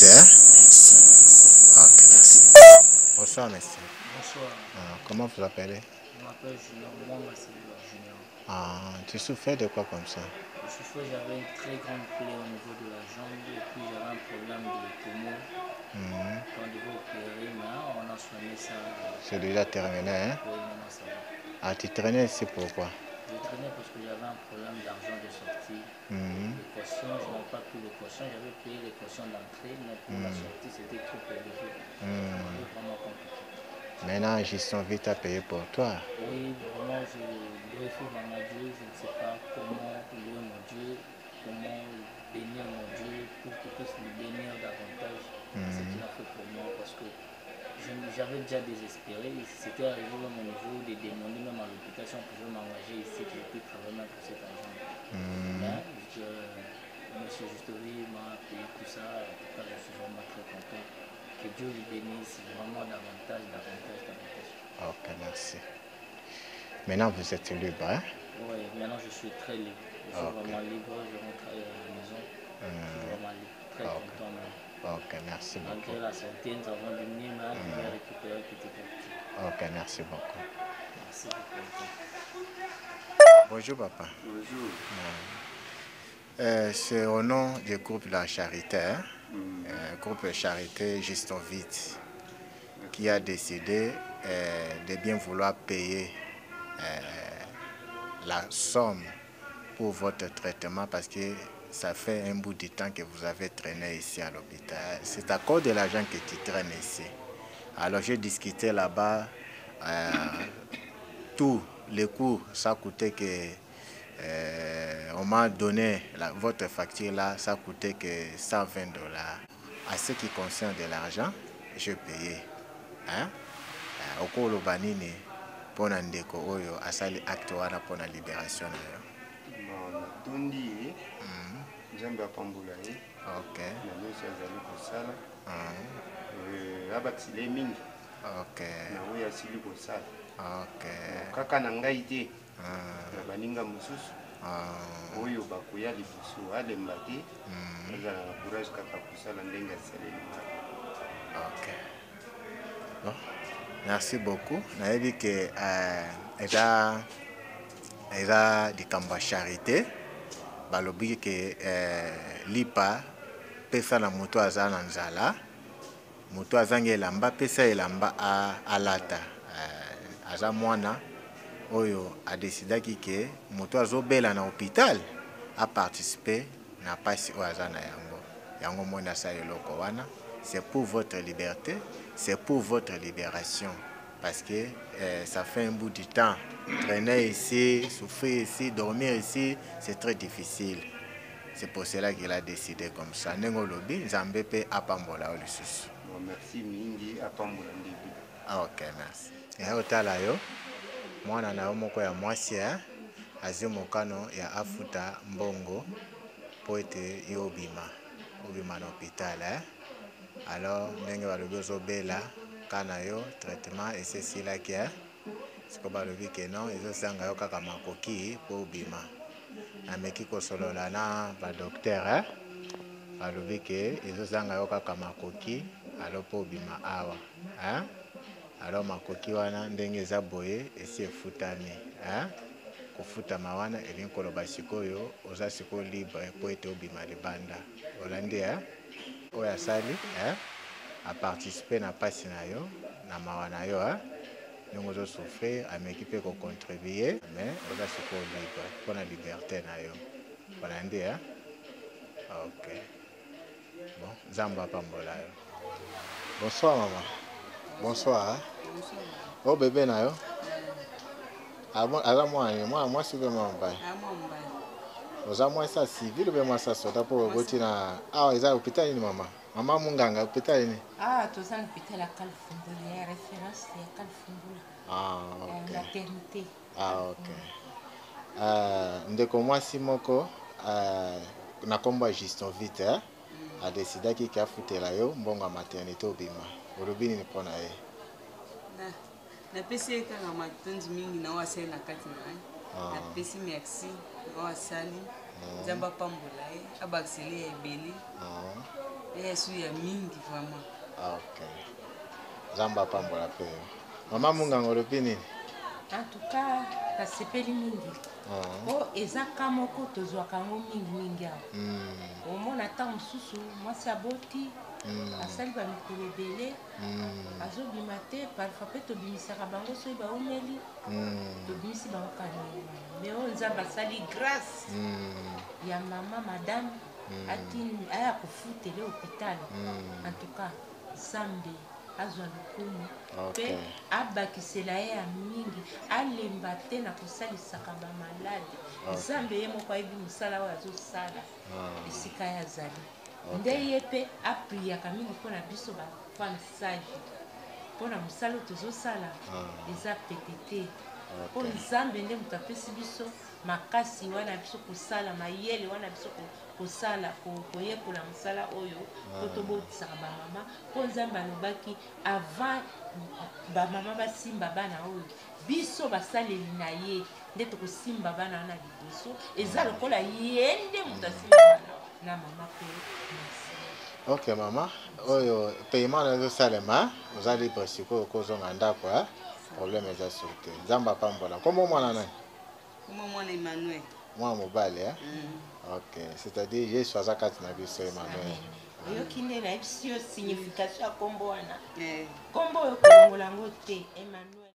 vite. Hein? Ok, merci. Bonsoir, monsieur. Bonsoir, Ah, comment vous appelez? Je m'appelle Junior Silva Junior. ah, Tu souffrais de quoi comme ça? Je fou, j'avais une très grande plaie au niveau de la jambe et puis j'avais un problème de poumon Mhm. qu'on devait opérer, mais on a soigné ça. C'est déjà terminé. Hein? Oui, maintenant ça va. Ah, tu traînais ici pourquoi? Traînais parce que j'avais un problème d'argent de sortie. Mhm. Les cautions, je n'avais pas pris les cautions, j'avais payé les cautions d'entrée, mais pour la sortie, c'était trop élevé. Mhm. C'était vraiment compliqué. Maintenant, Giston vite à payer pour toi. Oui, vraiment, je glorifie mon Dieu. Je ne sais pas comment louer mon Dieu, comment bénir mon Dieu pour qu'il puisse me bénir davantage. Ce qu'il a fait pour moi parce que je- j'avais déjà désespéré. C'était arrivé même au niveau des demander même à l'hôpital si on pouvait m'engager ici, que je puisse travailler pour cet argent. Mais je, Monsieur Justovi m'a payé tout ça. En tout cas, je suis vraiment très content. Que Dieu le bénisse vraiment davantage, davantage, davantage. Ok, merci. Maintenant, vous êtes libre. Hein? Oui, maintenant je suis très libre. Je suis vraiment libre, je rentre à la maison. Je suis vraiment libre, très content même. Ok, merci beaucoup. Malgré la santé, nous avons diminué, mais vais récupérer petit à petit. Ok, merci beaucoup. Merci beaucoup. Bonjour, papa. Bonjour. Euh, c'est au nom du groupe La Charité, hein? Euh, groupe Charité Juston Vite, qui a décidé euh, de bien vouloir payer la somme pour votre traitement parce que ça fait un bout de temps que vous avez traîné ici à l'hôpital. C'est à cause de l'argent que tu traînes ici. Alors j'ai discuté là-bas, euh, tous les coûts, ça coûtait que euh, on m'a donné la- votre facture là, ça coûtait que 120 dollars. À ce qui concerne de l'argent, je payais. Hein? Euh, okoloba nini mpona ndeko oyo asali acte wana mpona libération natondi ye. Nzambe apambola ye. Na nyonso azali kosala. Ah, Eh, abakisila ye mingi. Na oyo asili kosala. Kaka na ngai te. Ah, na baninga mosusu. Oyo bakoya liboso alemba te. Azala na courage kaka kosala ndenge asaleli ngai merci beaucoup. Nayebi ke euh, eza eza likambo ya charité. Balobi ke euh, lipa pesa na moto aza na nzala moto azangi elamba pesa elamba alata euh, aza mwana oyo adesidaki ke moto azobela na hôpital aparticipe na mpasi oyo aza na yango. Yango moni asala eloko wana. C'est pour votre liberté c'est pour votre libération. Parce que euh, ça fait un bout du temps traîner ici souffrir ici dormir ici c'est très difficile. C'est pour cela qu'il a décidé comme ça. Ndenge olobi nzambe mpe apambola lisusu merci mingi apambola ndebi. Ah, ok merci. Eya otala yo. Mwana na yo moko ya mwasi eh, azwi mokano ya afuta mbongo mpo ete yo obima obima na hôpital eh? alors ndenge balobi ozobela ka na yo traitement esi esilaki eh? Siko balobi ke non? Ezosanga yo kaka makoki mpo obima. Nameki kosolola na badokter eh? balobi ke ezozanga yo kaka makoki alo mpo obima awa alors makoki wana ndenge eza boye esi efutami kofutama wana elingi koloba sikoyo oza sikoyo libre mpo ete obima libanda olandi oyo asali aparticipe na mpasi na yo na mawa na yo? Ndenge ozosouffrir ameki mpe kocontribue mais oza sikoyo libre mpona liberté na yo. Olandi eh? ok. Bon nzambe apambola yo. Bonsoir mama bonsoir hein? o bebe na yo. Aza mwana mwana mwasi mpe mwa mobali oza mwasi ya civile mpe mwasi ya soda mpo oboti na awa eza hôpital nini mama mama munganga hôpital nini Ah, toza na hôpital ya Kalfumbula ya référence ya Kalfumbula ah, ya ok. maternité. ah. Ah, ndeko mwasi moko ah, na nkombo ya juston vite eh? adesidaki ke afutela yo mbongo ya maternité obima olobi nini mpo na ye Na- napesi ye kaka matondi mingi na oyo asali na kati na ye Ah. napesi merci oyo asali nzambe apambola ye abakiseli ye ebele Ah, eya su ya mingi vraiment. Ok. Nzambe apambola mpe. Yo mama mungango olobi nini? Cas nasepeli mingi. Ah, po eza ka moko tozwaka yango mingimingi awa. Omona ntango mosusu. Mwasi aboti mm, asali bamikolo ebele. Mm, azobima te. Parfois mpe tobimisaka bango soki baumeli. Tobimisi bango kanema me oyo nzambe asali grâce ya mama madame aya kofutele hôpital. Mm. en tout cas nzambe azwa lokumu. Ok. mpe abakisela ye ya mingi alemba te na kosalisaka bamalade nzambe ye moko ayebi mosala oyo azosala. Esika ye azali. Nde ye mpe apriaka mingi mpona biso bafamsage mpona mosala oyo tozosala eza pete te. Mpo nzambe nde moto apesi biso makasi wana biso kosala mayele wana biso ko- kosala ko- koyekola mosala oyo mpo tobotisaka bamama. Mpo nzambe alobaki avant bamama basimba bana oyo biso basaleli na ye nde tokosimba bana wana liboso. Eza lokola ye nde moto asimba bana na mama mpe ok mama. Oyo paiement na ezosalema oza libre sikoyo kozonga ndako ya problème eza sur te nzambe apambola. Nkombo mwana nani koma mwana emmanuel? Mwana mobali eh? ok c'est-à-dire yesu aza kati na biso emmanuel. oyoki nde nayebisi yo signification ya nkombo wana nkombo oyo kolongola yango te emmanuel